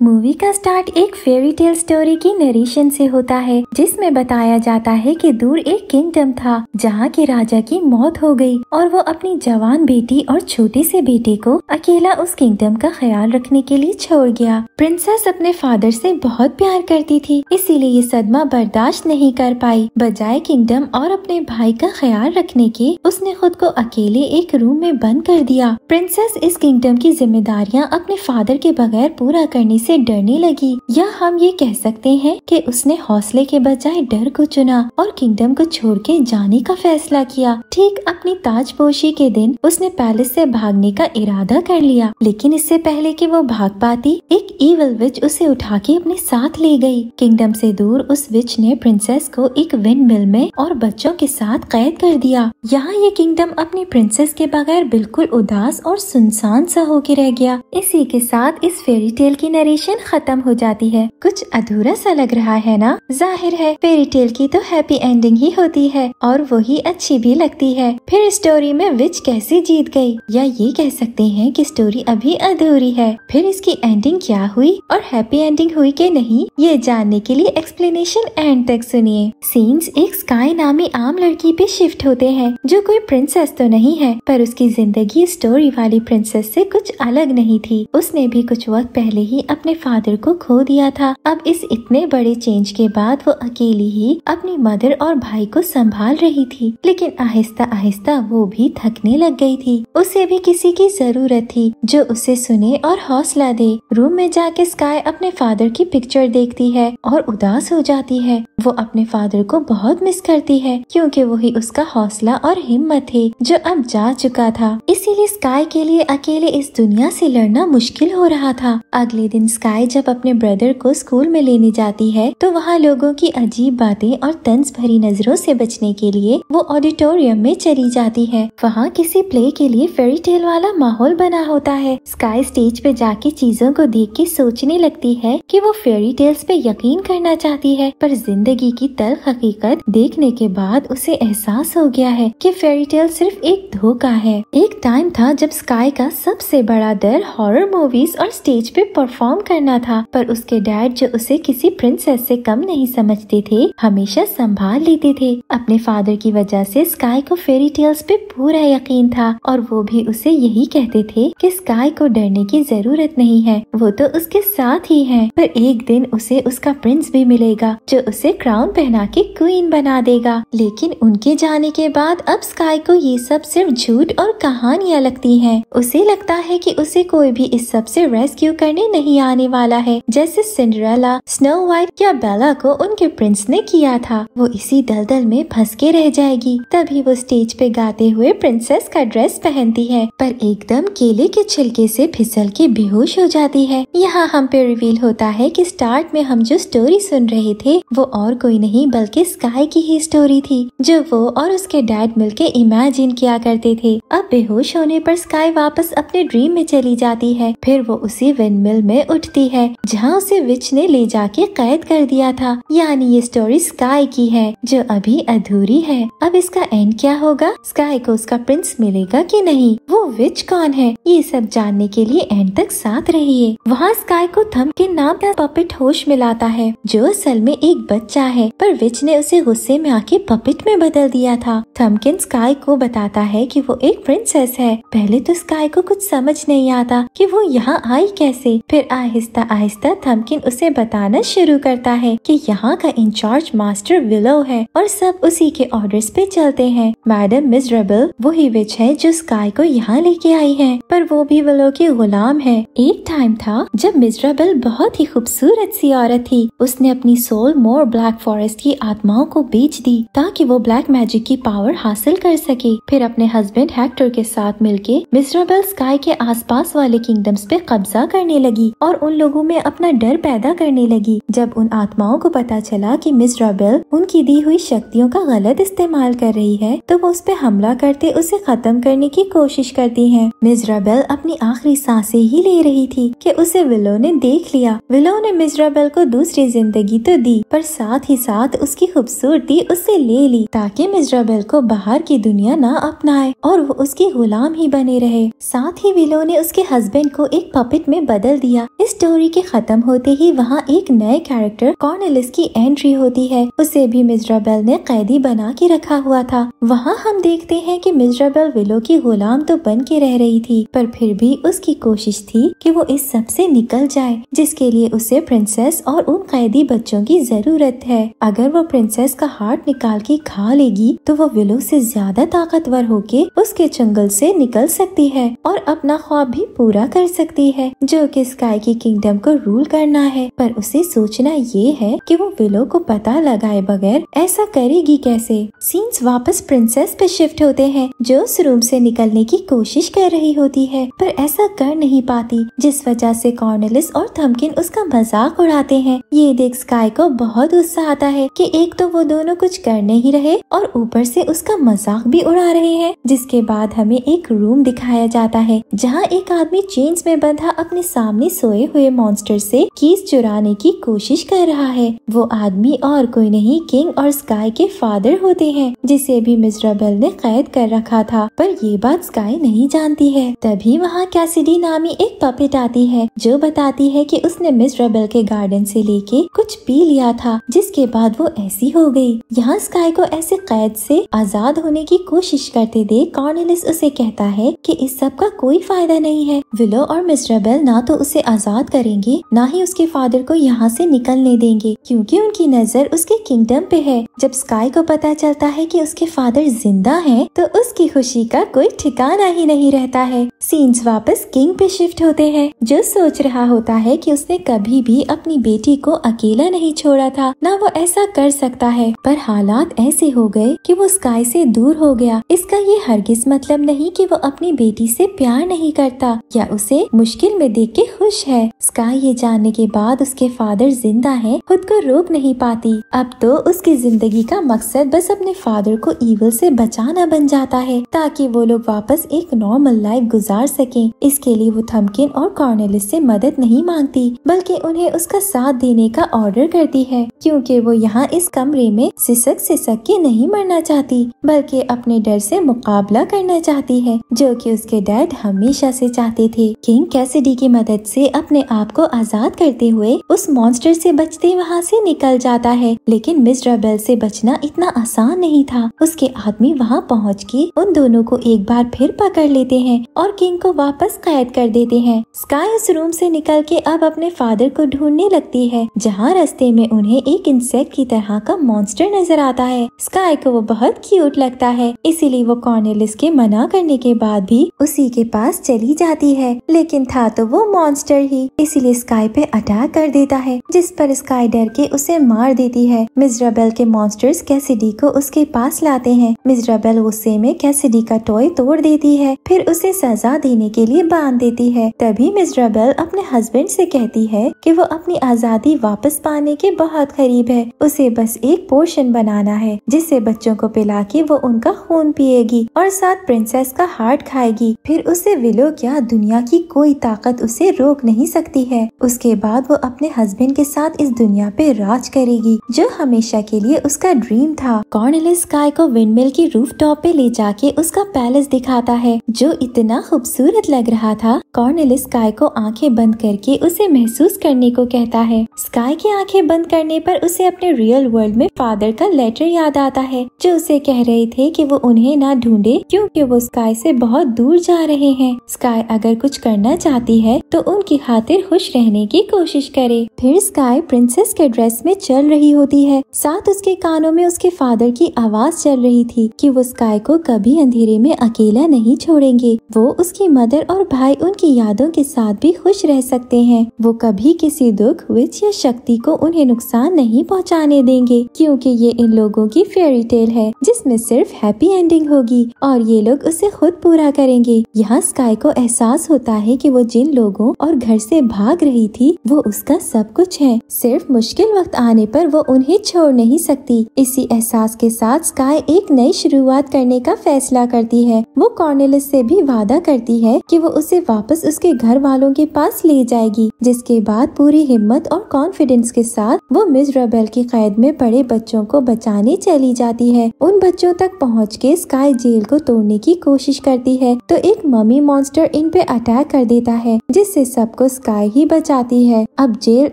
Movie का start एक fairy tale story की नरेशन से होता है, जिसमें बताया जाता है कि दूर एक किंगडम था, जहाँ के राजा की मौत हो गई और वो अपनी जवान बेटी और छोटे से बेटे को अकेला उस किंगडम का ख्याल रखने के लिए छोड़ गया। प्रिंसेस अपने फादर से बहुत प्यार करती थी, इसीलिए ये सदमा बर्दाश्त नहीं कर पाई। बजाय किंगडम और अपने भाई का ख्याल रखने के, उसने खुद को अकेले एक रूम में बंद कर दिया। प्रिंसेस इस किंगडम की जिम्मेदारियाँ अपने फादर के बगैर पूरा करने से डरने लगी। या हम ये कह सकते हैं कि उसने हौसले के बजाय डर को चुना और किंगडम को छोड़ के जाने का फैसला किया। ठीक अपनी ताजपोशी के दिन उसने पैलेस से भागने का इरादा कर लिया। लेकिन इससे पहले कि वो भाग पाती, एक ईवल विच उसे उठा के अपने साथ ले गई। किंगडम से दूर उस विच ने प्रिंसेस को एक विंड मिल में और बच्चों के साथ कैद कर दिया। यहाँ ये किंगडम अपनी प्रिंसेस के बगैर बिल्कुल उदास और सुनसान सा होके रह गया। इसी के साथ इस फेरी टेल की नरेशन नरेशन खत्म हो जाती है। कुछ अधूरा सा लग रहा है ना? ज़ाहिर है फेरी टेल की तो हैप्पी एंडिंग ही होती है, और वही अच्छी भी लगती है। फिर स्टोरी में विच कैसे जीत गई? या ये कह सकते हैं कि स्टोरी अभी अधूरी है। फिर इसकी एंडिंग क्या हुई? और हैप्पी एंडिंग हुई के नहीं? ये जानने के लिए एक्सप्लेनेशन एंड तक सुनिए। सीन्स एक स्काई नामी आम लड़की पे शिफ्ट होते हैं, जो कोई प्रिंसेस तो नहीं है, पर उसकी ज़िंदगी स्टोरी वाली प्रिंसेस से कुछ अलग नहीं थी। उसने भी कुछ वक्त पहले ही अपने अपने फादर को खो दिया था। अब इस इतने बड़े चेंज के बाद वो अकेली ही अपनी मदर और भाई को संभाल रही थी। लेकिन आहिस्ता आहिस्ता वो भी थकने लग गई थी। उसे भी किसी की ज़रूरत थी, जो उसे सुने और हौसला दे। रूम में जाके स्काई अपने फादर की पिक्चर देखती है और उदास हो जाती है। वो अपने फादर को बहुत मिस करती है, क्योंकि वही उसका हौसला और हिम्मत है, जो अब जा चुका था। इसीलिए स्काई के लिए अकेले इस दुनिया से लड़ना मुश्किल हो रहा था। अगले दिन स्काई जब अपने ब्रदर को स्कूल में लेने जाती है तो वहाँ लोगों की अजीब बातें और तंज भरी नज़रों से बचने के लिए वो ऑडिटोरियम में चली जाती है। वहाँ किसी प्ले के लिए फेरी टेल वाला माहौल बना होता है। स्काई स्टेज पे जाके चीज़ों को देख के सोचने लगती है कि वो फेरी टेल्स पे यकीन करना चाहती है। पर ज़िंदगी की तल हकीकत देखने के बाद उसे एहसास हो गया है कि फेरी टेल सिर्फ़ एक धोखा है। एक टाइम था जब स्काई का सबसे बड़ा डर हॉरर मूवीज़ और स्टेज पे परफॉर्म करना था, पर उसके डैड जो उसे किसी प्रिंसेस से कम नहीं समझते थे, हमेशा संभाल लेते थे। अपने फादर की वजह से स्काई को फेरी टेल्स पे पूरा यकीन था, और वो भी उसे यही कहते थे कि स्काई को डरने की ज़रूरत नहीं है, वो तो उसके साथ ही है। पर एक दिन उसे उसका प्रिंस भी मिलेगा, जो उसे क्राउन पहना के क्वीन बना देगा। लेकिन उनके जाने के बाद अब स्काई को ये सब सिर्फ़ झूठ और कहानियाँ लगती है। उसे लगता है कि उसे कोई भी इस सबसे रेस्क्यू करने नहीं आ आने वाला है। जैसे सिंड्रेला, स्नो व्हाइट या बेला को उनके प्रिंस ने किया था। वो इसी दलदल में फंस के रह जाएगी। तभी वो स्टेज पे गाते हुए प्रिंसेस का ड्रेस पहनती है। पर एकदम केले के छिलके से फिसल के बेहोश हो जाती है। यहाँ हम पे रिवील होता है कि स्टार्ट में हम जो स्टोरी सुन रहे थे, वो और कोई नहीं, बल्कि स्काई की ही स्टोरी थी, जो वो और उसके डैड मिलके इमेजिन किया करते थे। अब बेहोश होने पर स्काई वापस अपने ड्रीम में चली जाती है। फिर वो उसी विंड मिल में उठ उठती है, जहाँ उसे विच ने ले जाके कैद कर दिया था। यानी ये स्टोरी स्काई की है, जो अभी अधूरी है। अब इसका एंड क्या होगा? स्काई को उसका प्रिंस मिलेगा कि नहीं? वो विच कौन है? ये सब जानने के लिए एंड तक साथ रहिए। वहाँ स्काई को थम के नाम का पपिट होश मिलाता है, जो असल में एक बच्चा है, पर विच ने उसे गुस्से में आके पपिट में बदल दिया था। थमकिन स्काई को बताता है कि वो एक प्रिंसेस है। पहले तो स्काई को कुछ समझ नहीं आता कि वो यहाँ आई कैसे। फिर आए आहिस्ता आहिस्ता थमकिन उसे बताना शुरू करता है कि यहाँ का इंचार्ज मास्टर विलो है और सब उसी के ऑर्डर्स पे चलते हैं। मैडम मिजरेबल वही विच है जो स्काई को यहाँ लेके आई है। पर वो भी विलो के गुलाम है। एक टाइम था जब मिजरेबल बहुत ही खूबसूरत सी औरत थी। उसने अपनी सोल मोर ब्लैक फॉरेस्ट की आत्माओं को बेच दी ताकि वो ब्लैक मैजिक की पावर हासिल कर सके। फिर अपने हस्बैंड हेक्टर के साथ मिलके मिजरेबल स्काई के आसपास वाले किंगडम्स पे कब्जा करने लगी और उन लोगों में अपना डर पैदा करने लगी। जब उन आत्माओं को पता चला कि मिस रॉबेल उनकी दी हुई शक्तियों का गलत इस्तेमाल कर रही है तो वो उस पर हमला करते, उसे खत्म करने की कोशिश करती हैं। मिस रॉबेल अपनी आखिरी साँसें ही ले रही थी कि उसे विलो ने देख लिया। विलो ने मिस रॉबेल को दूसरी ज़िंदगी तो दी, पर साथ ही साथ उसकी खूबसूरती उससे ले ली, ताकि मिजराबेल को बाहर की दुनिया न अपनाए और वो उसकी गुलाम ही बने रहे। साथ ही विलो ने उसके हस्बैंड को एक पपेट में बदल दिया। इस स्टोरी के खत्म होते ही वहाँ एक नए कैरेक्टर कॉर्नेलिस की एंट्री होती है। उसे भी मिजराबेल ने कैदी बना के रखा हुआ था। वहाँ हम देखते हैं कि मिजराबेल विलो की गुलाम तो बन के रह रही थी, पर फिर भी उसकी कोशिश थी कि वो इस सबसे निकल जाए, जिसके लिए उसे प्रिंसेस और उन कैदी बच्चों की ज़रूरत है। अगर वो प्रिंसेस का हार्ट निकाल के खा लेगी तो वो विलो से ज़्यादा ताकतवर होके उसके चंगल से निकल सकती है और अपना ख्वाब भी पूरा कर सकती है, जो कि स्काई की किंगडम को रूल करना है। पर उसे सोचना ये है कि वो विलो को पता लगाए बगैर ऐसा करेगी कैसे? सीन्स वापस प्रिंसेस पे शिफ्ट होते हैं, जो उस रूम से निकलने की कोशिश कर रही होती है। पर ऐसा कर नहीं पाती, जिस वजह से कॉर्नेलिस और थमकिन उसका मज़ाक उड़ाते हैं। ये देख स्काई को बहुत गुस्सा आता है कि एक तो वो दोनों कुछ करने ही रहे और ऊपर से उसका मज़ाक भी उड़ा रहे हैं, जिसके बाद हमें एक रूम दिखाया जाता है, जहाँ एक आदमी चेन्स में बंधा अपने सामने सोए हुए मॉन्स्टर से कीस चुराने की कोशिश कर रहा है। वो आदमी और कोई नहीं किंग और स्काई के फादर होते हैं, जिसे भी मिजराबेल ने कैद कर रखा था। पर ये बात स्काई नहीं जानती है। तभी वहाँ कैसिडी नामी एक पपेट आती है, जो बताती है कि उसने मिजराबेल के गार्डन से लेके कुछ पी लिया था, जिसके बाद वो ऐसी हो गई। यहाँ स्काई को ऐसे कैद से आज़ाद होने की कोशिश करते देख कॉर्नेलिस उसे कहता है कि इस सब का कोई फ़ायदा नहीं है। विलो और मिस्ट्रबेल ना तो उसे आज़ाद करेंगे ना ही उसके फादर को यहाँ से निकलने देंगे क्योंकि उनकी नज़र उसके किंगडम पे है। जब स्काई को पता चलता है कि उसके फादर ज़िंदा हैं, तो उसकी खुशी का कोई ठिकाना ही नहीं रहता है। सीन्स वापस किंग पे शिफ्ट होते हैं जो सोच रहा होता है कि उसने कभी भी अपनी बेटी को अकेला नहीं छोड़ा था ना वो ऐसा कर सकता है। पर हालात ऐसे हो गए कि वो स्काई से दूर हो गया। इसका ये हरगिज मतलब नहीं कि वो अपनी बेटी से प्यार नहीं करता या उसे मुश्किल में देख के खुश है। स्काई ये जानने के बाद उसके फादर ज़िंदा है, खुद को रोक नहीं पाती। अब तो उसकी ज़िंदगी का मकसद बस अपने फादर को ईवल से बचाना बन जाता है, ताकि वो लोग वापस एक नॉर्मल लाइफ गुजार सकें। इसके लिए वो थमकिन और कॉर्नेलिस से मदद नहीं मांगती, बल्कि उन्हें उसका साथ देने का ऑर्डर करती है, क्योंकि वो यहाँ इस कमरे में सिसक सिसक के नहीं मरना चाहती, बल्कि अपने डर से मुकाबला करना चाहती है, जो कि उसके डैड हमेशा से चाहते थे। किंग कैसिडी की मदद से अपने आप को आज़ाद करते हुए उस मॉन्स्टर से बचते वहाँ से निकल जाता है। लेकिन मिस रबेल से बचना इतना आसान नहीं था। उसके आदमी वहाँ पहुँच के उन दोनों को एक बार फिर पकड़ लेते हैं और किंग को वापस कैद कर देते हैं। स्काई उस रूम से निकल के अब अपने फादर को ढूँढने लगती है, जहाँ रास्ते में उन्हें एक इंसेक्ट की तरह का मॉन्स्टर नज़र आता है। स्काई को वो बहुत क्यूट लगता है, इसीलिए वो कॉर्नेलिस के मना करने के बाद भी उसी के पास चली जाती है। लेकिन था तो वो मॉन्स्टर ही। इसीलिए स्काई पे अटैक कर देता है, जिस पर स्काई डर के उसे मार देती है। मिजराबेल के मॉन्स्टर्स कैसिडी को उसके पास लाते हैं। मिजराबेल गुस्से में कैसिडी का टॉय तोड़ देती है, फिर उसे सजा देने के लिए बाँध देती है। तभी मिजराबेल अपने हस्बैंड से कहती है कि वो अपनी आज़ादी वापस पाने के बहुत करीब है। उसे बस एक पोर्शन बनाना है, जिससे बच्चों को पिला के वो उनका खून पिएगी और साथ प्रिंसेस का हार्ट खाएगी। फिर उसे विलो, क्या दुनिया की कोई ताकत उसे रोक नहीं सकती है। उसके बाद वो अपने हस्बैंड के साथ इस दुनिया पे राज करेगी, जो हमेशा के लिए उसका ड्रीम था। कॉर्नेलिस स्काई को विंडमिल की रूफ टॉप पे ले जाके उसका पैलेस दिखाता है, जो इतना खूबसूरत लग रहा था। कॉर्नेलिस स्काई को आँखें बंद करके उसे महसूस करने को कहता है। स्काई की आँखें बंद करने पर उसे अपने रियल वर्ल्ड में फादर का लेटर याद आता है, जो उसे कह रहे थे कि वो उन्हें ना ढूंढे, क्योंकि वो स्काई से बहुत दूर जा रहे हैं। स्काई अगर कुछ करना चाहती है तो उनकी खातिर खुश रहने की कोशिश करे। फिर स्काई प्रिंसेस के ड्रेस में चल रही होती है। साथ उसके कानों में उसके फादर की आवाज़ चल रही थी कि वो स्काई को कभी अंधेरे में अकेला नहीं छोड़ेंगे। वो उसकी मदर और भाई उनकी यादों के साथ भी खुश रह सकते हैं। वो कभी किसी दुख, विच या शक्ति को उन्हें नुकसान नहीं पहुँचाने देंगे, क्योंकि ये इन लोगों की फेरी टेल है, जिसमें सिर्फ़ हैप्पी एंडिंग होगी, और ये लोग उसे खुद पूरा करेंगे। यहाँ स्काई को एहसास होता है कि वो जिन लोगों और घर से भाग रही थी, वो उसका सब कुछ है। सिर्फ़ मुश्किल वक्त आने पर वो उन्हें छोड़ नहीं सकती। इसी एहसास के साथ स्काई एक नई शुरुआत करने का फैसला करती है। वो कॉर्नेलिस से भी वादा करती है कि वो उसे वापस उसके घर वालों के पास ले जाएगी, जिसके बाद पूरी हिम्मत और कॉन्फिडेंस के साथ वो मिस रबेल की कैद में पड़े बच्चों को बचाने चली जाती है। उन बच्चों तक पहुँच के स्काई जेल को तोड़ने की कोशिश करती है तो एक मम्मी मॉन्स्टर इन पे अटैक कर देता है, जिससे सबको स्काई ही बचाती है। अब जेल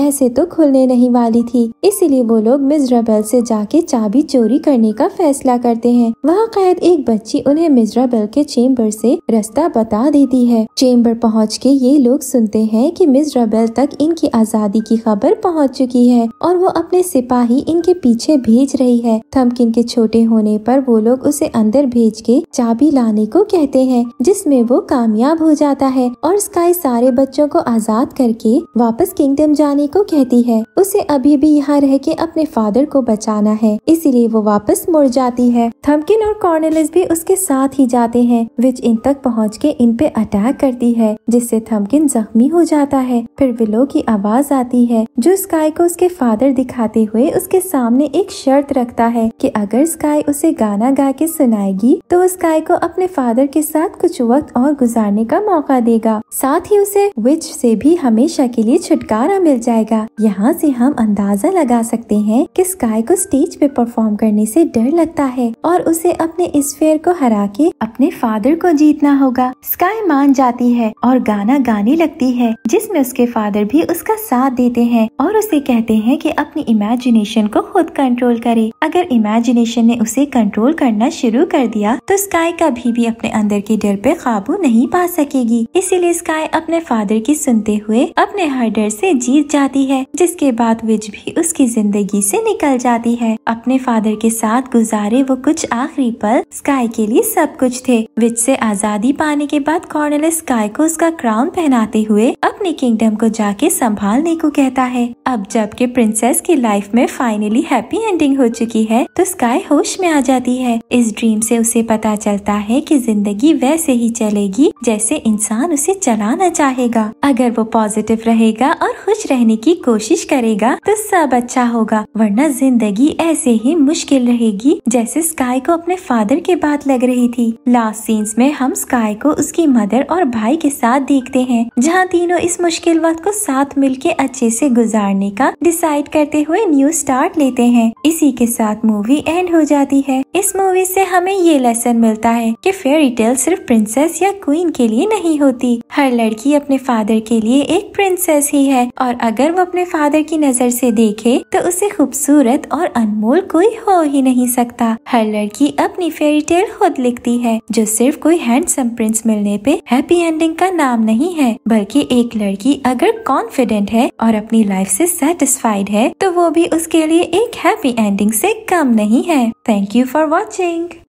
ऐसे तो खुलने नहीं वाली थी, इसीलिए वो लोग मिजराबेल से जाके चाबी चोरी करने का फैसला करते हैं। वहाँ कैद एक बच्ची उन्हें मिजराबेल के चेम्बर से रास्ता बता देती है। चेम्बर पहुँच के ये लोग सुनते हैं कि मिजराबेल तक इनकी आज़ादी की खबर पहुँच चुकी है और वो अपने सिपाही इनके पीछे भेज रही है। थमकिन के छोटे होने पर वो लोग उसे अंदर भेज के चाबी लाने को कहते हैं, जिसमें वो कामयाब हो जाता है और स्काई सारे बच्चों को आज़ाद करके वापस किंगडम जाने को कहती है। उसे अभी भी यहाँ रह के अपने फादर को बचाना है। इसीलिए वो वापस मुड़ जाती है। थमकिन और कॉर्नेलिस भी उसके साथ ही जाते हैं, विच इन तक पहुँच के इन पे अटैक करती है, जिससे थमकिन जख्मी हो जाता है। फिर विलो की आवाज़ आती है, जो स्काई को उसके फादर दिखाते हुए उसके सामने एक शर्त रखता है कि अगर स्काई उसे गाना गा के सुनाएगी तो वो स्काई को अपने फादर के साथ कुछ वक्त और गुजारने का मौका देगा। साथ ही उसे विच से भी हमेशा के लिए छुटकारा मिल जाएगा। यहाँ से हम अंदाज़ा लगा सकते हैं कि स्काई को स्टेज पे परफॉर्म करने से डर लगता है और उसे अपने इस फेयर को हरा के अपने फादर को जीतना होगा। स्काई मान जाती है और गाना गाने लगती है, जिसमें उसके फादर भी उसका साथ देते हैं और उसे कहते हैं कि अपनी इमेजिनेशन को खुद कंट्रोल करे। अगर इमेजिनेशन ने उसे कंट्रोल करना शुरू कर दिया तो स्काई कभी भी अपने अंदर के डर पे काबू नहीं पा सकेगी। इसीलिए स्काई अपने फादर की सुनते हुए अपने हर डर से जीत जाती है, जिसके बाद विज भी उसकी ज़िंदगी से निकल जाती है। अपने फादर के साथ गुजारे वो कुछ आखिरी पल स्काई के लिए सब कुछ थे। विच से आज़ादी पाने के बाद कॉर्नल स्काई को उसका क्राउन पहनाते हुए अपने किंगडम को जाके संभालने को कहता है। अब जब जबकि प्रिंसेस की लाइफ में फाइनली हैप्पी एंडिंग हो चुकी है तो स्काई होश में आ जाती है। इस ड्रीम से उसे पता चलता है कि ज़िंदगी वैसे ही चलेगी जैसे इंसान उसे चलाना चाहेगा। अगर वो पॉजिटिव रहेगा और खुश रहने की कोशिश करेगा तो सब अच्छा होगा। वरना ज़िंदगी ऐसे ही मुश्किल रहेगी जैसे स्काई को अपने फादर के बात लग रही थी। लास्ट सीन्स में हम स्काई को उसकी मदर और भाई के साथ देखते हैं, जहाँ तीनों इस मुश्किल वक्त को साथ मिलके अच्छे से गुजारने का डिसाइड करते हुए न्यू स्टार्ट लेते हैं। इसी के साथ मूवी एंड हो जाती है। इस मूवी से हमें ये लेसन मिलता है कि फेयरी टेल सिर्फ़ प्रिंसेस या क्वीन के लिए नहीं होती। हर लड़की अपने फादर के लिए एक प्रिंसेस ही है। और अगर वो अपने फादर की नज़र से देखे तो उसे खूबसूरत और अनमोल कोई हो ही नहीं सकता। हर लड़की अपनी फेरी टेल खुद लिखती है, जो सिर्फ़ कोई हैंडसम प्रिंस मिलने पे हैप्पी एंडिंग का नाम नहीं है। बल्कि एक लड़की अगर कॉन्फिडेंट है और अपनी लाइफ से सेटिस्फाइड है तो वो भी उसके लिए एक हैप्पी एंडिंग से कम नहीं है। Thank you for watching